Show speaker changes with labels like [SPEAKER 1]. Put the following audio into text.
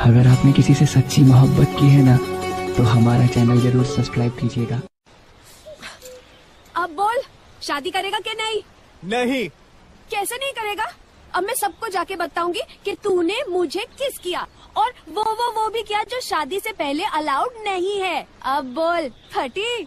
[SPEAKER 1] अगर आपने किसी से सच्ची मोहब्बत की है ना तो हमारा चैनल जरूर सब्सक्राइब कीजिएगा
[SPEAKER 2] अब बोल शादी करेगा कि नहीं
[SPEAKER 3] नहीं
[SPEAKER 2] कैसे नहीं करेगा अब मैं सबको जाके बताऊंगी कि तूने मुझे किस किया और वो वो वो भी किया जो शादी से पहले अलाउड नहीं है अब बोल फटी